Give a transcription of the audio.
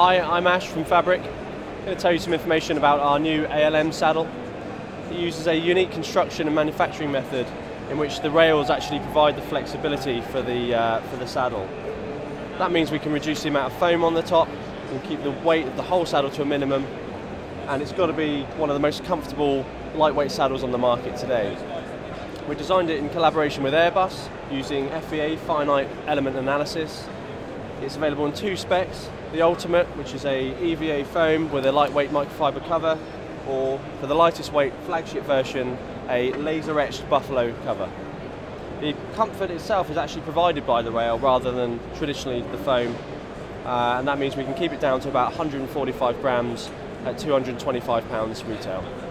Hi, I'm Ash from Fabric. I'm going to tell you some information about our new ALM saddle. It uses a unique construction and manufacturing method in which the rails actually provide the flexibility for the, uh, for the saddle. That means we can reduce the amount of foam on the top and keep the weight of the whole saddle to a minimum and it's got to be one of the most comfortable lightweight saddles on the market today. We designed it in collaboration with Airbus using FEA finite element analysis. It's available in two specs, the Ultimate, which is a EVA foam with a lightweight microfiber cover, or for the lightest weight flagship version, a laser etched buffalo cover. The comfort itself is actually provided by the rail rather than traditionally the foam, uh, and that means we can keep it down to about 145 grams at £225 retail.